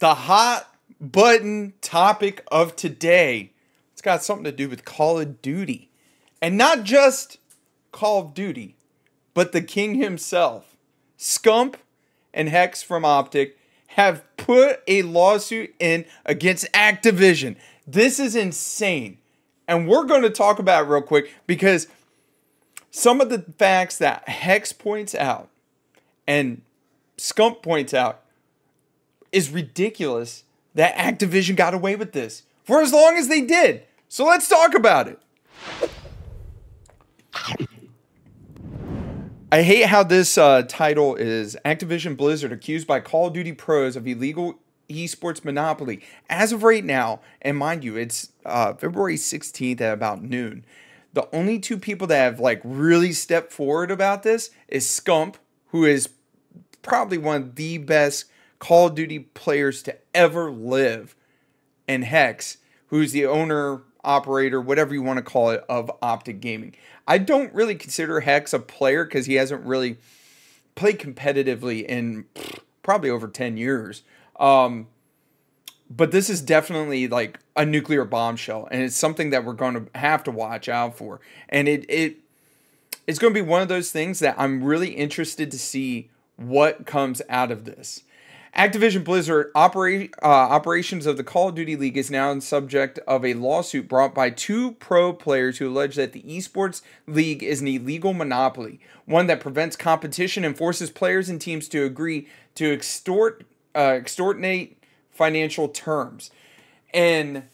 the hot button topic of today. It's got something to do with Call of Duty. And not just Call of Duty, but the king himself. Scump and Hex from Optic have put a lawsuit in against Activision. This is insane. And we're going to talk about real quick because some of the facts that Hex points out and Scump points out is ridiculous that Activision got away with this for as long as they did. So let's talk about it. I hate how this uh, title is Activision Blizzard accused by Call of Duty pros of illegal esports monopoly. As of right now, and mind you, it's uh, February 16th at about noon. The only two people that have like really stepped forward about this is Scump, who is probably one of the best Call of Duty players to ever live, and Hex, who's the owner, operator, whatever you want to call it, of Optic Gaming. I don't really consider Hex a player because he hasn't really played competitively in probably over 10 years. Um, but this is definitely like a nuclear bombshell, and it's something that we're going to have to watch out for. And it it it's going to be one of those things that I'm really interested to see what comes out of this. Activision Blizzard operate, uh, operations of the Call of Duty League is now the subject of a lawsuit brought by two pro players who allege that the esports league is an illegal monopoly, one that prevents competition and forces players and teams to agree to extort, uh, extortionate financial terms. And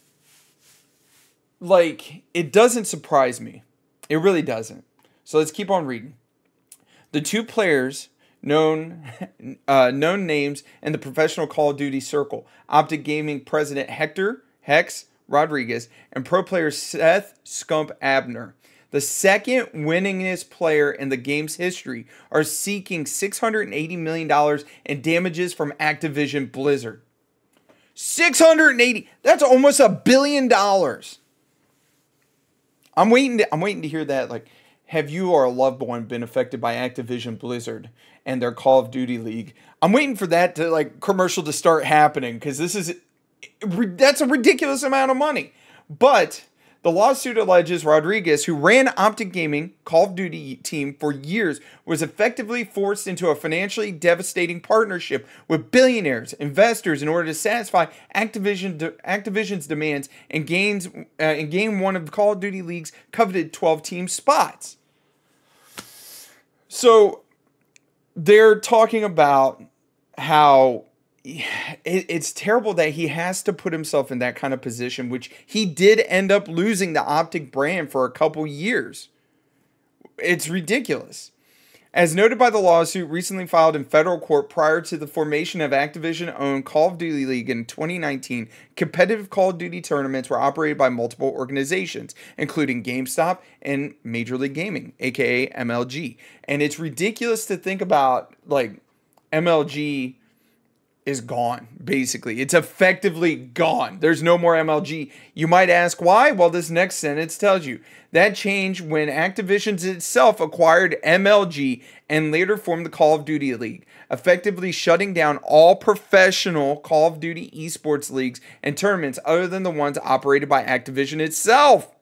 like, it doesn't surprise me. It really doesn't. So let's keep on reading. The two players known uh, known names in the professional Call of Duty circle. Optic Gaming president Hector Hex Rodriguez and pro player Seth Scump Abner. The second winningest player in the game's history are seeking $680 million in damages from Activision Blizzard. 680 that's almost a billion dollars i'm waiting to, i'm waiting to hear that like have you or a loved one been affected by Activision Blizzard and their Call of Duty League? I'm waiting for that to like commercial to start happening because this is that's a ridiculous amount of money. But the lawsuit alleges Rodriguez, who ran Optic Gaming Call of Duty team for years, was effectively forced into a financially devastating partnership with billionaires, investors, in order to satisfy Activision de- Activision's demands and gains uh, and gain one of the Call of Duty League's coveted 12 team spots. So they're talking about how it's terrible that he has to put himself in that kind of position, which he did end up losing the Optic brand for a couple years. It's ridiculous. As noted by the lawsuit recently filed in federal court prior to the formation of Activision owned Call of Duty League in 2019, competitive Call of Duty tournaments were operated by multiple organizations, including GameStop and Major League Gaming, aka MLG. And it's ridiculous to think about like MLG is gone, basically. It's effectively gone. There's no more MLG. You might ask why? Well, this next sentence tells you. That changed when Activision itself acquired MLG and later formed the Call of Duty League, effectively shutting down all professional Call of Duty esports leagues and tournaments other than the ones operated by Activision itself.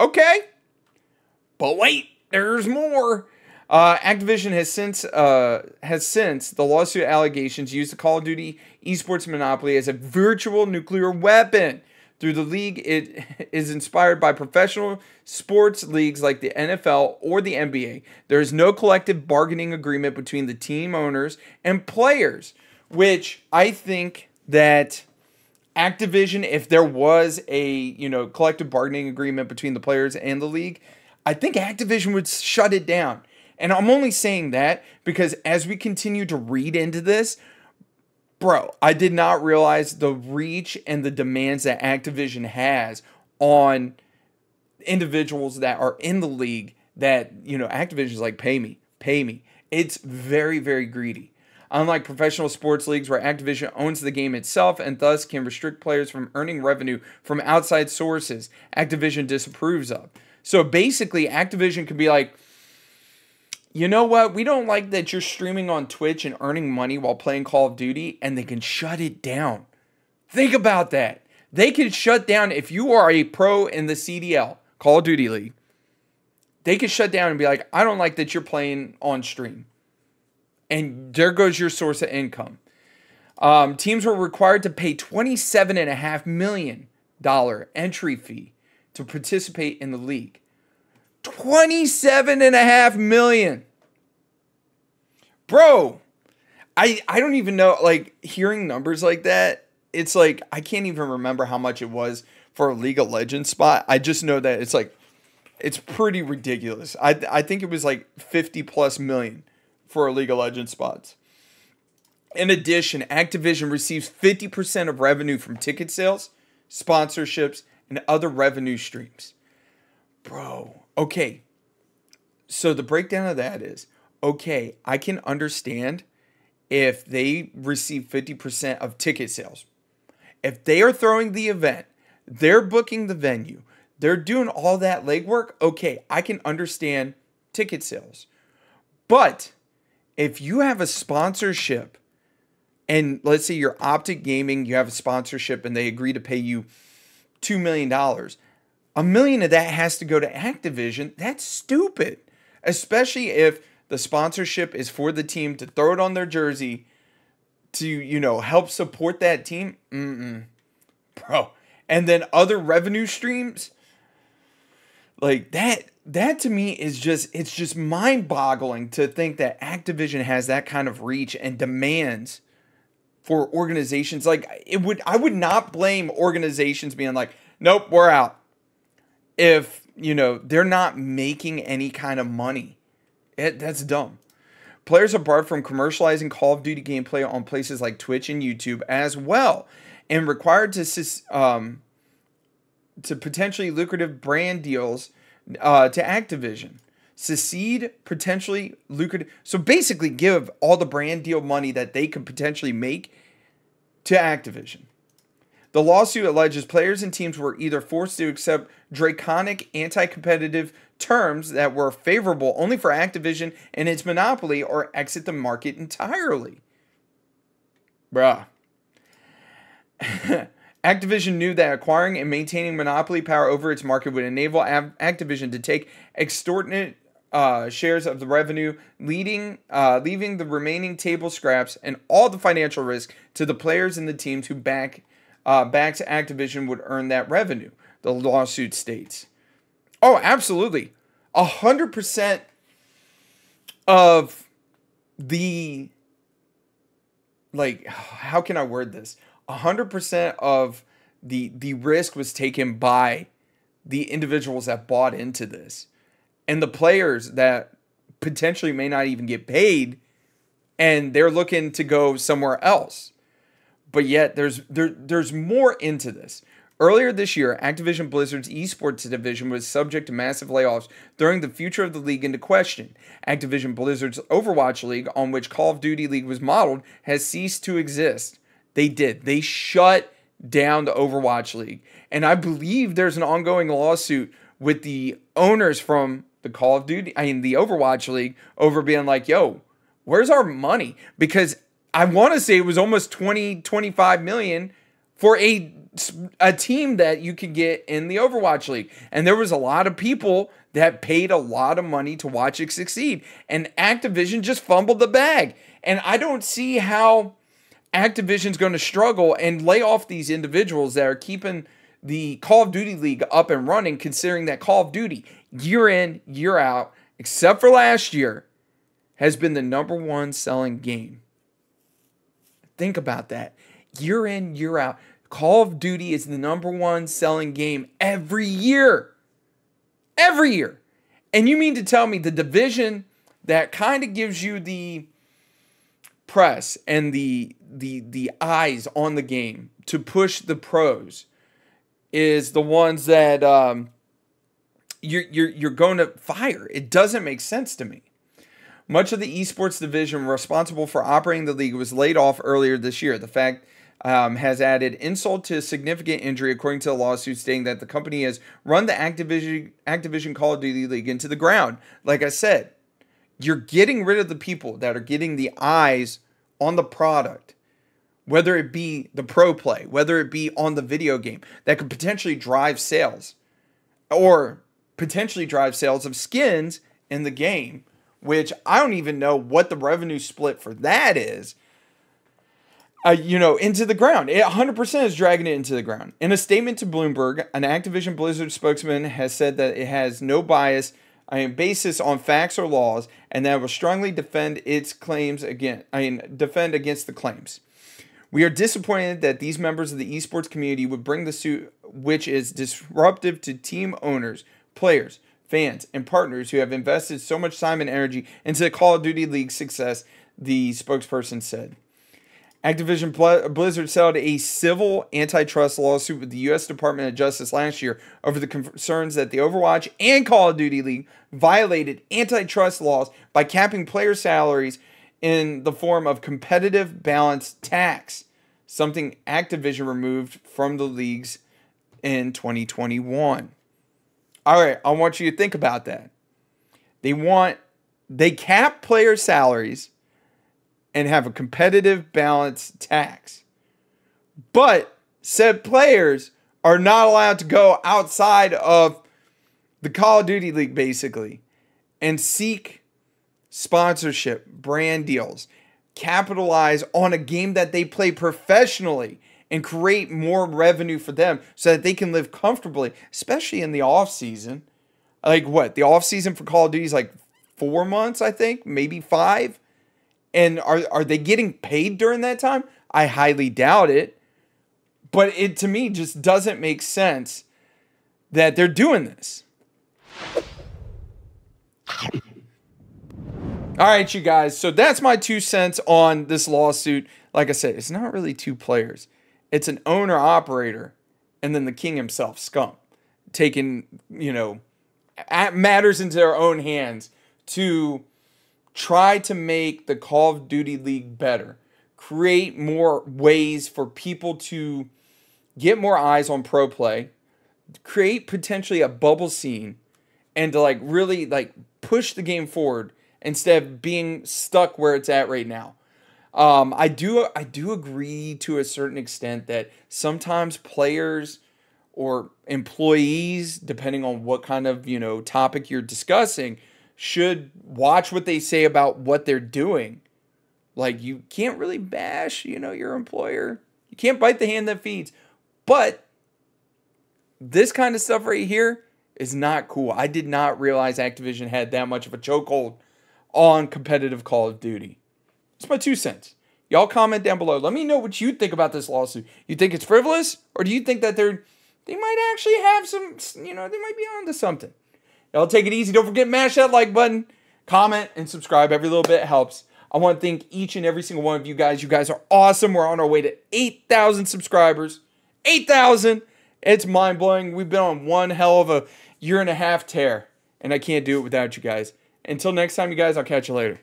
Okay. But wait, there's more. Uh, Activision has since uh, has since the lawsuit allegations used the Call of Duty esports monopoly as a virtual nuclear weapon. Through the league, it is inspired by professional sports leagues like the NFL or the NBA. There is no collective bargaining agreement between the team owners and players, which I think that Activision, if there was a you know collective bargaining agreement between the players and the league, I think Activision would shut it down and I'm only saying that because as we continue to read into this, bro, I did not realize the reach and the demands that Activision has on individuals that are in the league that, you know, Activision is like, pay me, pay me. It's very, very greedy. Unlike professional sports leagues where Activision owns the game itself and thus can restrict players from earning revenue from outside sources, Activision disapproves of. So basically, Activision could be like, you know what? We don't like that you're streaming on Twitch and earning money while playing Call of Duty, and they can shut it down. Think about that. They can shut down if you are a pro in the CDL, Call of Duty League. They can shut down and be like, I don't like that you're playing on stream. And there goes your source of income. Um, teams were required to pay $27.5 million entry fee to participate in the league. 27 and a half million. Bro, I I don't even know like hearing numbers like that, it's like I can't even remember how much it was for a League of Legends spot. I just know that it's like it's pretty ridiculous. I I think it was like 50 plus million for a League of Legends spots. In addition, Activision receives 50% of revenue from ticket sales, sponsorships, and other revenue streams. Bro, okay. So the breakdown of that is okay, I can understand if they receive 50% of ticket sales. If they are throwing the event, they're booking the venue, they're doing all that legwork, okay, I can understand ticket sales. But if you have a sponsorship and let's say you're Optic Gaming, you have a sponsorship and they agree to pay you $2 million, a million of that has to go to Activision. That's stupid. Especially if the sponsorship is for the team to throw it on their jersey to, you know, help support that team. Mm-mm. Bro. And then other revenue streams like that that to me is just it's just mind-boggling to think that Activision has that kind of reach and demands for organizations like it would I would not blame organizations being like nope we're out if you know they're not making any kind of money it, that's dumb players are barred from commercializing Call of Duty gameplay on places like Twitch and YouTube as well and required to um, to potentially lucrative brand deals uh, to Activision. Secede potentially lucrative. So basically, give all the brand deal money that they could potentially make to Activision. The lawsuit alleges players and teams were either forced to accept draconic anti competitive terms that were favorable only for Activision and its monopoly or exit the market entirely. Bruh. Activision knew that acquiring and maintaining monopoly power over its market would enable Activision to take extortionate uh, shares of the revenue, leading, uh, leaving the remaining table scraps and all the financial risk to the players and the teams who back uh, to Activision would earn that revenue. The lawsuit states. Oh, absolutely, a hundred percent of the like. How can I word this? 100% of the the risk was taken by the individuals that bought into this and the players that potentially may not even get paid and they're looking to go somewhere else but yet there's there, there's more into this earlier this year activision blizzard's esports division was subject to massive layoffs throwing the future of the league into question activision blizzard's overwatch league on which call of duty league was modeled has ceased to exist they did. They shut down the Overwatch League. And I believe there's an ongoing lawsuit with the owners from the Call of Duty, I mean, the Overwatch League over being like, yo, where's our money? Because I want to say it was almost 20, 25 million for a, a team that you could get in the Overwatch League. And there was a lot of people that paid a lot of money to watch it succeed. And Activision just fumbled the bag. And I don't see how Activision's going to struggle and lay off these individuals that are keeping the Call of Duty League up and running, considering that Call of Duty, year in, year out, except for last year, has been the number one selling game. Think about that. Year in, year out. Call of Duty is the number one selling game every year. Every year. And you mean to tell me the division that kind of gives you the press and the the the eyes on the game to push the pros is the ones that um, you're you're you're going to fire. It doesn't make sense to me. Much of the esports division responsible for operating the league was laid off earlier this year. The fact um, has added insult to significant injury, according to a lawsuit stating that the company has run the Activision Activision Call of Duty League into the ground. Like I said, you're getting rid of the people that are getting the eyes on the product, whether it be the pro play, whether it be on the video game that could potentially drive sales or potentially drive sales of skins in the game, which I don't even know what the revenue split for that is. Uh, you know, into the ground. It 100% is dragging it into the ground. In a statement to Bloomberg, an Activision Blizzard spokesman has said that it has no bias I mean, basis on facts or laws, and that will strongly defend its claims against. I mean, defend against the claims. We are disappointed that these members of the esports community would bring the suit, which is disruptive to team owners, players, fans, and partners who have invested so much time and energy into the Call of Duty League's success, the spokesperson said. Activision Blizzard settled a civil antitrust lawsuit with the U.S. Department of Justice last year over the concerns that the Overwatch and Call of Duty League violated antitrust laws by capping player salaries in the form of competitive balance tax, something Activision removed from the leagues in 2021. All right, I want you to think about that. They want they cap player salaries and have a competitive balance tax. But said players are not allowed to go outside of the Call of Duty League basically and seek sponsorship, brand deals, capitalize on a game that they play professionally and create more revenue for them so that they can live comfortably, especially in the off season. Like what? The off season for Call of Duty is like 4 months, I think, maybe 5. And are are they getting paid during that time? I highly doubt it. But it to me just doesn't make sense that they're doing this. All right, you guys. So that's my two cents on this lawsuit. Like I said, it's not really two players. It's an owner operator and then the king himself, Scump, taking, you know, matters into their own hands to try to make the Call of Duty League better, create more ways for people to get more eyes on pro play, create potentially a bubble scene, and to like really like push the game forward instead of being stuck where it's at right now. Um, I do I do agree to a certain extent that sometimes players or employees, depending on what kind of you know topic you're discussing, should watch what they say about what they're doing. Like you can't really bash, you know, your employer. You can't bite the hand that feeds. But this kind of stuff right here is not cool. I did not realize Activision had that much of a chokehold on competitive Call of Duty. It's my two cents. Y'all comment down below. Let me know what you think about this lawsuit. You think it's frivolous, or do you think that they're they might actually have some, you know, they might be onto something? Y'all take it easy. Don't forget mash that like button, comment, and subscribe. Every little bit helps. I want to thank each and every single one of you guys. You guys are awesome. We're on our way to 8,000 subscribers. 8,000. It's mind blowing. We've been on one hell of a year and a half tear, and I can't do it without you guys. Until next time, you guys, I'll catch you later.